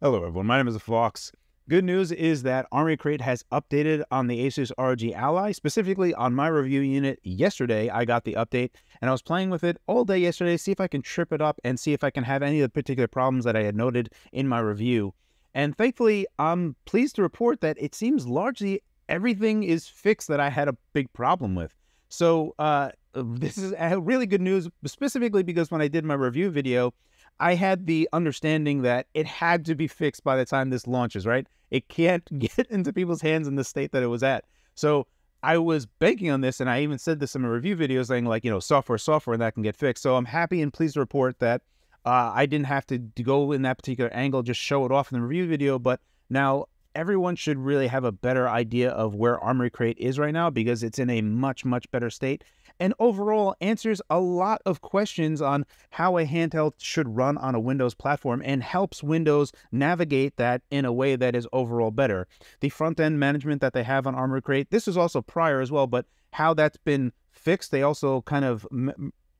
Hello everyone, my name is Phawx. Good news is that Armoury Crate has updated on the Asus ROG Ally, specifically on my review unit. Yesterday, I got the update and I was playing with it all day yesterday, to see if I can trip it up and see if I can have any of the particular problems that I had noted in my review. And thankfully, I'm pleased to report that it seems largely everything is fixed that I had a big problem with. So uh, this is really good news, specifically because when I did my review video, I had the understanding that it had to be fixed by the time this launches, right? It can't get into people's hands in the state that it was at. So I was banking on this, and I even said this in my review video, saying like, you know, software, software, and that can get fixed. So I'm happy and pleased to report that uh, I didn't have to, go in that particular angle, just show it off in the review video. But now everyone should really have a better idea of where Armoury Crate is right now because it's in a much, much better state. And overall answers a lot of questions on how a handheld should run on a Windows platform and helps Windows navigate that in a way that is overall better. The front end management that they have on Armoury Crate, this is also prior as well, but how that's been fixed, they also kind of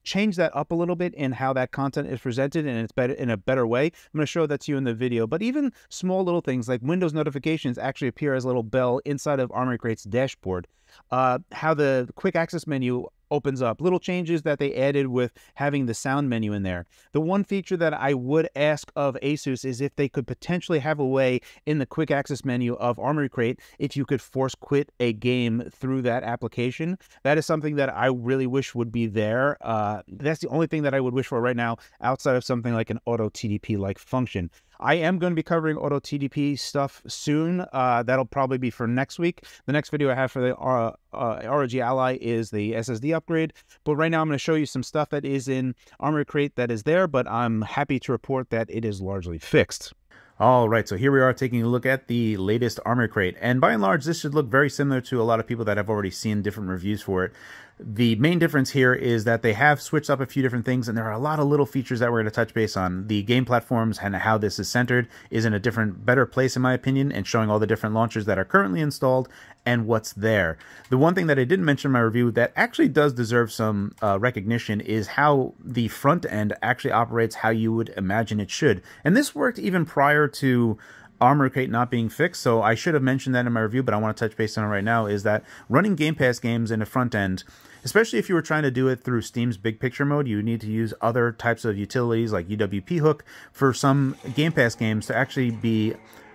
change that up a little bit in how that content is presented and it's better in a better way. I'm going to show that to you in the video. But even small little things like Windows notifications actually appear as a little bell inside of Armoury Crate's dashboard. Uh, how the quick access menu opens up. Little changes that they added with having the sound menu in there. The one feature that I would ask of Asus is if they could potentially have a way in the quick access menu of Armoury Crate if you could force quit a game through that application. That is something that I really wish would be there. Uh, that's the only thing that I would wish for right now outside of something like an auto TDP like function. I am going to be covering auto TDP stuff soon. Uh, that'll probably be for next week. The next video I have for the uh, uh, ROG Ally is the SSD upgrade. But right now I'm going to show you some stuff that is in Armoury Crate that is there, but I'm happy to report that it is largely fixed. All right, so here we are taking a look at the latest Armoury Crate. And by and large, this should look very similar to a lot of people that have already seen different reviews for it. The main difference here is that they have switched up a few different things, and there are a lot of little features that we're going to touch base on. The game platforms and how this is centered is in a different, better place, in my opinion, and showing all the different launchers that are currently installed and what's there. The one thing that I didn't mention in my review that actually does deserve some uh, recognition is how the front end actually operates how you would imagine it should. And this worked even prior to Armoury Crate not being fixed, so I should have mentioned that in my review, but I want to touch base on it right now, is that running Game Pass games in the front end, especially if you were trying to do it through Steam's big picture mode, you need to use other types of utilities like UWP hook for some Game Pass games to actually be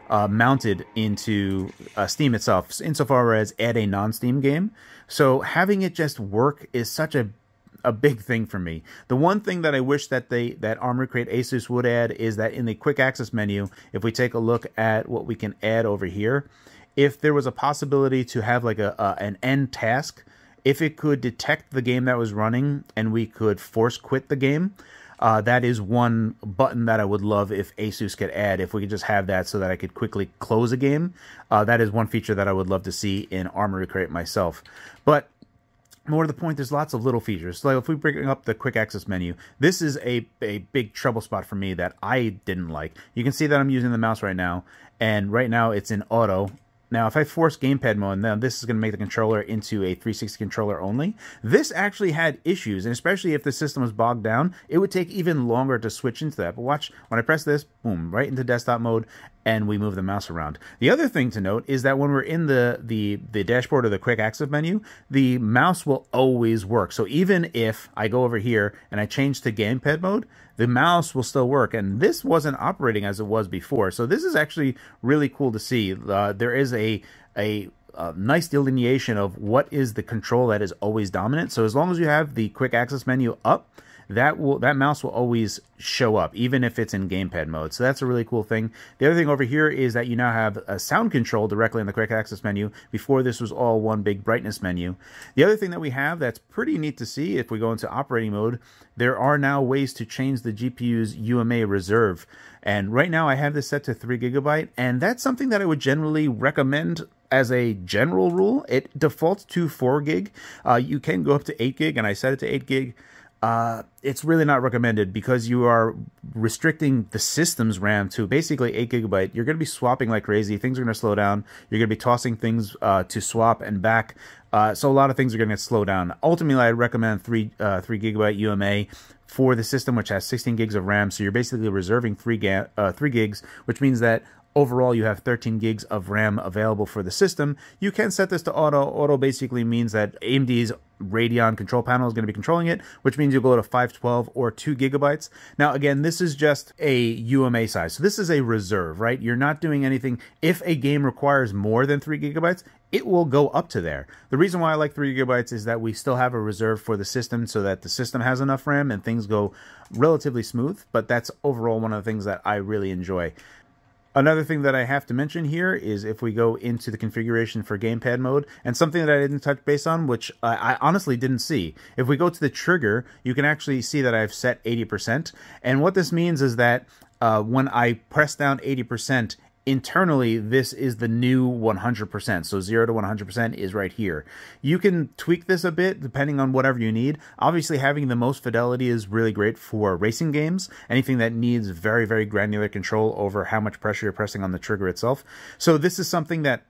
uh, mounted into uh, Steam itself, insofar as add a non-Steam game. So having it just work is such a a big thing for me. The one thing that I wish that they that Armoury Crate Asus would add is that in the quick access menu, if we take a look at what we can add over here, if there was a possibility to have like a, a an end task, if it could detect the game that was running and we could force quit the game, uh, that is one button that I would love if Asus could add. If we could just have that so that I could quickly close a game, uh, that is one feature that I would love to see in Armoury Crate myself. But more to the point, there's lots of little features. So if we bring up the quick access menu, this is a, a big trouble spot for me that I didn't like. You can see that I'm using the mouse right now, and right now it's in auto, now, if I force gamepad mode, now this is going to make the controller into a 360 controller only. This actually had issues, and especially if the system was bogged down, it would take even longer to switch into that. But watch, when I press this, boom, right into desktop mode, and we move the mouse around. The other thing to note is that when we're in the, the, the dashboard or the quick access menu, the mouse will always work. So even if I go over here and I change to gamepad mode, the mouse will still work. And this wasn't operating as it was before. So this is actually really cool to see. Uh, there is a, a a nice delineation of what is the control that is always dominant. So as long as you have the quick access menu up, that will that mouse will always show up even if it's in gamepad mode. So that's a really cool thing. The other thing over here is that you now have a sound control directly in the quick access menu. Before this was all one big brightness menu. The other thing that we have that's pretty neat to see if we go into operating mode there are now ways to change the gpu's uma reserve. And right now i have this set to 3 gigabyte and that's something that i would generally recommend as a general rule, it defaults to 4 gig. Uh, you can go up to 8 gig, and I set it to 8 gig uh, it's really not recommended because you are restricting the system's RAM to basically 8 gigabyte. You're going to be swapping like crazy. Things are going to slow down. You're going to be tossing things uh, to swap and back. Uh, so a lot of things are going to slow down. Ultimately, I'd recommend 3, uh, 3 gigabyte UMA for the system, which has 16 gigs of RAM. So you're basically reserving three, ga- uh, three gigs, which means that Overall, you have 13 gigs of RAM available for the system. You can set this to auto. Auto basically means that AMD's Radeon control panel is going to be controlling it, which means you'll go to 512 or 2 gigabytes. Now, again, this is just a UMA size. So this is a reserve, right? You're not doing anything. If a game requires more than 3 gigabytes, it will go up to there. The reason why I like 3 gigabytes is that we still have a reserve for the system so that the system has enough RAM and things go relatively smooth. But that's overall one of the things that I really enjoy. Another thing that I have to mention here is if we go into the configuration for gamepad mode, and something that I didn't touch base on, which I, I honestly didn't see. If we go to the trigger, you can actually see that I've set 80%. And what this means is that uh, when I press down 80%, internally this is the new 100% so 0 to 100% is right here. You can tweak this a bit depending on whatever you need. Obviously having the most fidelity is really great for racing games. Anything that needs very very granular control over how much pressure you're pressing on the trigger itself. So this is something that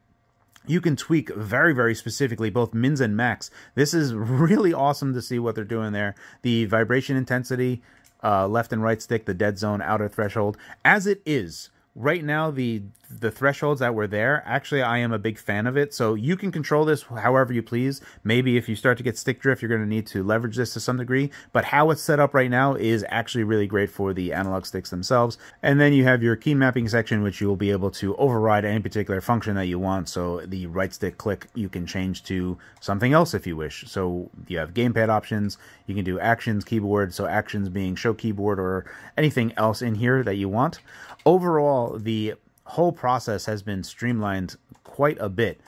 you can tweak very, very specifically both mins and max. This is really awesome to see what they're doing there. The vibration intensity, uh, left and right stick, the dead zone, outer threshold, as it is right now the the thresholds that were there actually i am a big fan of it. So you can control this however you please. Maybe if you start to get stick drift you're going to need to leverage this to some degree. But how it's set up right now is actually really great for the analog sticks themselves. And then you have your key mapping section which you will be able to override any particular function that you want. So the right stick click you can change to something else if you wish. So you have gamepad options. You can do actions keyboard. So actions being show keyboard or anything else in here that you want. Overall, the whole process has been streamlined quite a bit.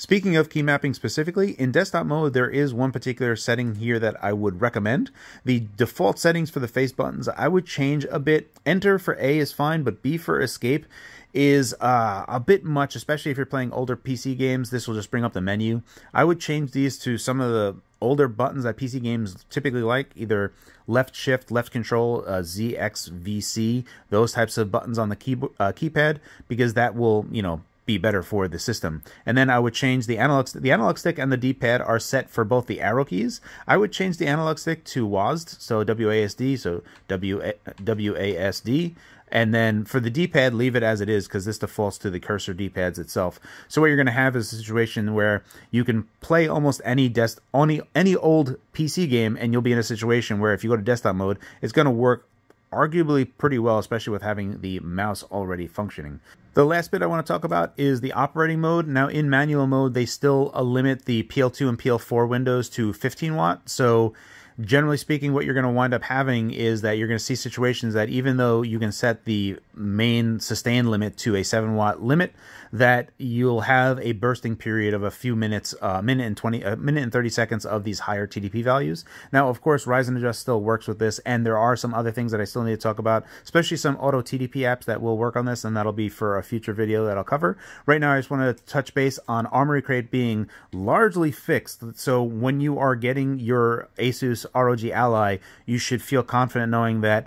Speaking of key mapping specifically, in desktop mode, there is one particular setting here that I would recommend. The default settings for the face buttons, I would change a bit. Enter for A is fine, but B for escape is uh, a bit much, especially if you're playing older PC games. This will just bring up the menu. I would change these to some of the older buttons that PC games typically like, either left shift, left control, uh, ZXVC, those types of buttons on the key, uh, keypad, because that will, you know, be better for the system. And then I would change the analog the analog stick and the D-pad are set for both the arrow keys. I would change the analog stick to WASD, so WASD, so W WASD. And then for the D-pad, leave it as it is because this defaults to the cursor D-pads itself. So what you're going to have is a situation where you can play almost any desk, any any old PC game, and you'll be in a situation where if you go to desktop mode, it's going to work arguably pretty well, especially with having the mouse already functioning. The last bit I want to talk about is the operating mode. Now, in manual mode, they still limit the PL2 and PL4 windows to 15 watt. So generally speaking, what you're going to wind up having is that you're going to see situations that even though you can set the main sustain limit to a 7 watt limit, that you'll have a bursting period of a few minutes, a uh, minute and 20, a minute and 30 seconds of these higher TDP values. Now, of course, Ryzen Adjust still works with this, and there are some other things that I still need to talk about, especially some auto TDP apps that will work on this, and that'll be for a future video that I'll cover. Right now, I just want to touch base on Armoury Crate being largely fixed. So when you are getting your Asus ROG Ally, you should feel confident knowing that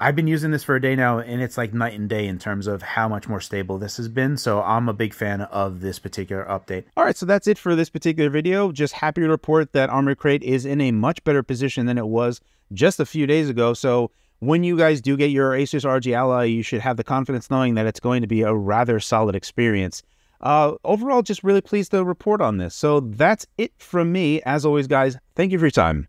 I've been using this for a day now, and it's like night and day in terms of how much more stable this has been. So I'm a big fan of this particular update. All right, so that's it for this particular video. Just happy to report that Armoury Crate is in a much better position than it was just a few days ago. So when you guys do get your Asus ROG Ally, you should have the confidence knowing that it's going to be a rather solid experience. Uh, overall, just really pleased to report on this. So that's it from me. As always, guys, thank you for your time,